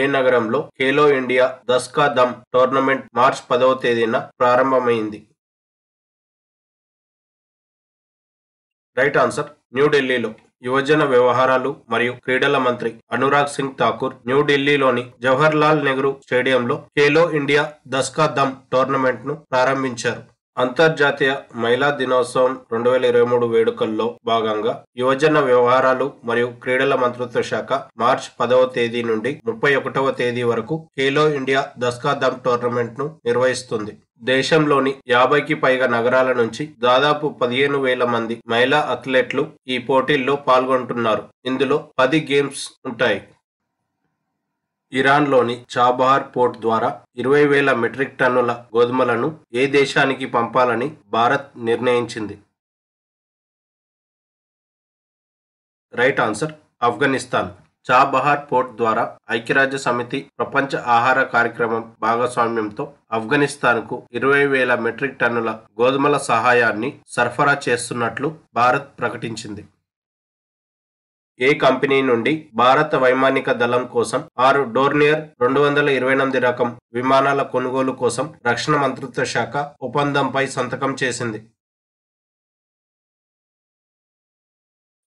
ఏ నగరంలో Khelo India దస్కా Dum tournament March పదవ తేదీన ప్రారంభమైంది? రైట్ ఆన్సర్ న్యూఢిల్లీలో యువజన వ్యవహారాలు మరియు క్రీడల మంత్రి అనురాగ్ సింగ్ ఠాకూర్ న్యూఢిల్లీలోని జవహర్ లాల్ నెహ్రూ స్టేడియంలో ఖేలో ఇండియా దస్కా దమ్ టోర్నమెంట్ను ప్రారంభించారు. అంతర్జాతీయ మహిళా దినోత్సవం రెండు వేల ఇరవై మూడు వేడుకల్లో భాగంగా యువజన వ్యవహారాలు మరియు క్రీడల మంత్రిత్వ శాఖ మార్చ్ పదవ తేదీ నుండి ముప్పై ఒకటవ తేదీ వరకు ఖేలో ఇండియా దస్కా దమ్ టోర్నమెంట్ను నిర్వహిస్తుంది. దేశంలోని యాభైకి పైగా నగరాల నుంచి దాదాపు పదిహేను వేల మంది మహిళా అథ్లెట్లు ఈ పోటీల్లో పాల్గొంటున్నారు. ఇందులో పది గేమ్స్ ఉంటాయి. ఇరాన్లోని చాబహార్ పోర్ట్ ద్వారా ఇరవై వేల మెట్రిక్ టన్నుల గోధుమలను ఏ దేశానికి పంపాలని భారత్ నిర్ణయించింది? Right answer Afghanistan. Chabahar port ద్వారా ఐక్యరాజ్య సమితి ప్రపంచ ఆహార కార్యక్రమం భాగస్వామ్యంతో ఆఫ్ఘనిస్తాన్కు ఇరవై వేల మెట్రిక్ టన్నుల గోధుమల సహాయాన్ని సరఫరా చేస్తున్నట్లు భారత్ ప్రకటించింది. ఏ కంపెనీ నుండి భారత వైమానిక దళం కోసం ఆరు డోర్నియర్ రెండు వందల ఇరవై ఎనిమిది రకం విమానాల కొనుగోలు కోసం రక్షణ మంత్రిత్వ శాఖ ఒప్పందంపై సంతకం చేసింది.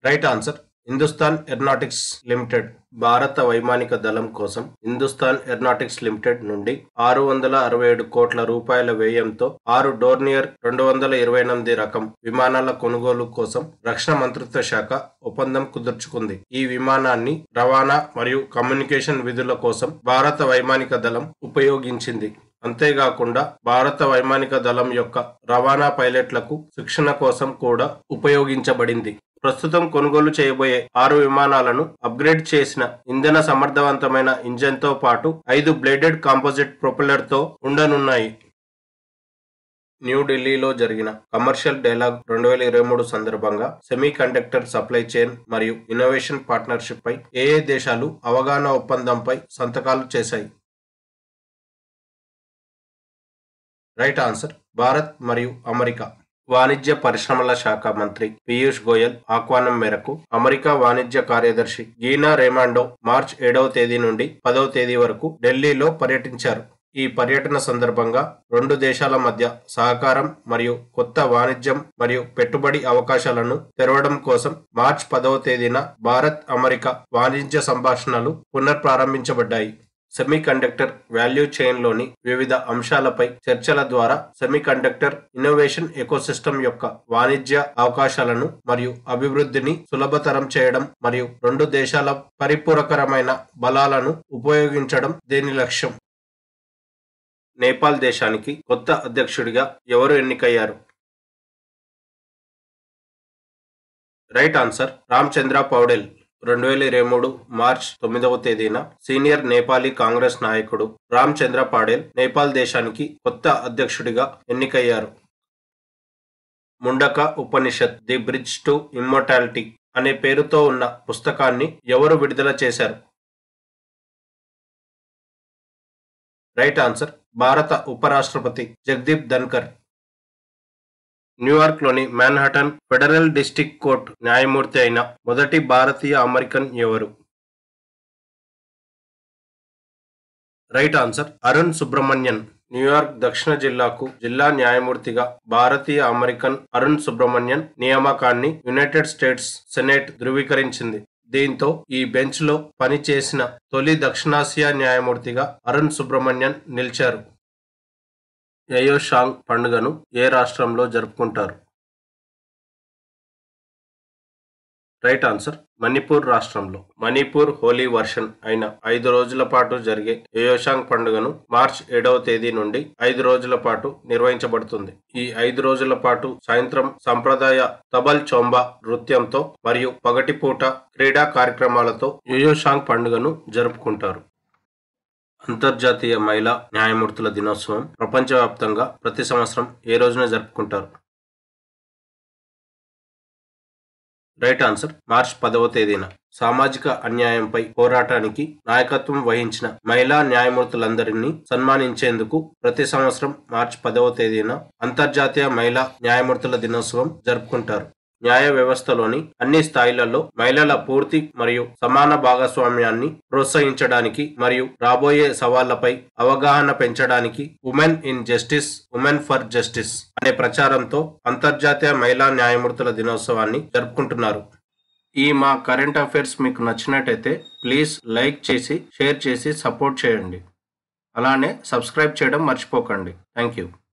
Right answer. Hindustan aeronautics limited భారత వైమానిక దళం కోసం హిందుస్థాన్ ఎర్నాటిక్స్ లిమిటెడ్ నుండి ఆరు వందల అరవై ఏడు కోట్ల రూపాయల వ్యయంతో ఆరు డోర్నియర్ రెండు వందల ఇరవై ఎనిమిది రకం విమానాల కొనుగోలు కోసం రక్షణ మంత్రిత్వ శాఖ ఒప్పందం కుదుర్చుకుంది. ఈ విమానాన్ని రవాణా మరియు కమ్యూనికేషన్ విధుల కోసం భారత వైమానిక దళం ఉపయోగించింది. అంతేకాకుండా భారత వైమానిక దళం యొక్క రవాణా పైలట్లకు శిక్షణ కోసం కూడా ఉపయోగించబడింది. ప్రస్తుతం కొనుగోలు చేయబోయే ఆరు విమానాలను అప్గ్రేడ్ చేసిన ఇంధన సమర్థవంతమైన ఇంజన్తో పాటు ఐదు బ్లేడెడ్ కాంపోజిట్ ప్రొపెల్లర్తో ఉండనున్నాయి. న్యూఢిల్లీలో జరిగిన కమర్షియల్ డైలాగ్ రెండు వేల ఇరవై మూడు సందర్భంగా సెమీ కండక్టర్ సప్లై చైన్ మరియు ఇన్నోవేషన్ పార్ట్నర్షిప్ పై ఏ ఏ దేశాలు అవగాహన ఒప్పందంపై సంతకాలు చేశాయి? రైట్ ఆన్సర్ భారత్ మరియు అమెరికా. వాణిజ్య పరిశ్రమల శాఖ మంత్రి పీయూష్ గోయల్ ఆహ్వానం మేరకు అమెరికా వాణిజ్య కార్యదర్శి గీనా రేమాండో మార్చ్ ఏడవ తేదీ నుండి పదవ తేదీ వరకు ఢిల్లీలో పర్యటించారు. ఈ పర్యటన సందర్భంగా రెండు దేశాల మధ్య సహకారం మరియు కొత్త వాణిజ్యం మరియు పెట్టుబడి అవకాశాలను తెరవడం కోసం మార్చ్ పదవ తేదీన భారత్ అమెరికా వాణిజ్య సంభాషణలు పునఃప్రారంభించబడ్డాయి. సెమీ కండక్టర్ వాల్యూ చైన్లోని వివిధ అంశాలపై చర్చల ద్వారా సెమీ కండక్టర్ ఇన్నోవేషన్ ఎకోసిస్టమ్ యొక్క వాణిజ్య అవకాశాలను మరియు అభివృద్ధిని సులభతరం చేయడం మరియు రెండు దేశాల పరిపూరకరమైన బలాలను ఉపయోగించడం దీని లక్ష్యం? నేపాల్ దేశానికి కొత్త అధ్యక్షుడిగా ఎవరు ఎన్నికయ్యారు? Right answer Ramchandra Paudel. రెండు వేల ఇరవై మూడు మార్చ్ తొమ్మిదవ తేదీన సీనియర్ నేపాలీ కాంగ్రెస్ నాయకుడు రామ్ చంద్ర పాడేల్ నేపాల్ దేశానికి కొత్త అధ్యక్షుడిగా ఎన్నికయ్యారు. Mundaka Upanishad the bridge to immortality అనే పేరుతో ఉన్న పుస్తకాన్ని ఎవరు విడుదల చేశారు? రైట్ ఆన్సర్ భారత ఉపరాష్ట్రపతి జగదీప్ ధన్కర్. న్యూయార్క్లోని మ్యాన్హటన్ ఫెడరల్ డిస్టిక్ కోర్ట్ న్యాయమూర్తి అయిన మొదటి భారతీయ అమెరికన్ ఎవరు? Right answer Arun Subramanian New York దక్షిణ జిల్లాకు జిల్లా న్యాయమూర్తిగా భారతీయ అమెరికన్ అరుణ్ సుబ్రహ్మణ్యన్ నియామకాన్ని యునైటెడ్ స్టేట్స్ సెనేట్ ధృవీకరించింది. దీంతో ఈ బెంచ్లో పనిచేసిన తొలి దక్షిణాసియా న్యాయమూర్తిగా అరుణ్ సుబ్రహ్మణ్యన్ నిలిచారు. యయోషాంగ్ పండుగను ఏ రాష్ట్రంలో జరుపుకుంటారు? రైట్ ఆన్సర్ మణిపూర్ రాష్ట్రంలో. మణిపూర్ హోలీ వర్షన్ అయిన ఐదు రోజుల పాటు జరిగే యయోషాంగ్ పండుగను మార్చ్ ఏడవ తేదీ నుండి ఐదు రోజుల పాటు నిర్వహించబడుతుంది. ఈ ఐదు రోజుల పాటు సాయంత్రం సంప్రదాయ తబల్ చోంబా నృత్యంతో మరియు పగటిపూట క్రీడా కార్యక్రమాలతో యయోషాంగ్ పండుగను జరుపుకుంటారు. అంతర్జాతీయ మహిళా న్యాయమూర్తుల దినోత్సవం ప్రపంచవ్యాప్తంగా ప్రతి సంవత్సరం ఏ రోజున జరుపుకుంటారు? రైట్ ఆన్సర్ మార్చ్ పదవ తేదీన. సామాజిక అన్యాయంపై పోరాటానికి నాయకత్వం వహించిన మహిళా న్యాయమూర్తులందరినీ సన్మానించేందుకు ప్రతి సంవత్సరం మార్చ్ పదవ తేదీన అంతర్జాతీయ మహిళా న్యాయమూర్తుల దినోత్సవం జరుపుకుంటారు. న్యాయ వ్యవస్థలోని అన్ని స్థాయిలలో మహిళల పూర్తి మరియు సమాన భాగస్వామ్యాన్ని ప్రోత్సహించడానికి మరియు రాబోయే సవాళ్ళపై అవగాహన పెంచడానికి women in justice women for justice అనే ప్రచారంతో అంతర్జాతీయ మహిళా న్యాయమూర్తుల దినోత్సవాన్ని జరుపుకుంటున్నారు. ఈ మా కరెంట్ అఫైర్స్ మీకు నచ్చినట్టయితే ప్లీజ్ లైక్ చేసి షేర్ చేసి సపోర్ట్ చేయండి. అలానే సబ్స్క్రైబ్ చేయడం మర్చిపోకండి. Thank you.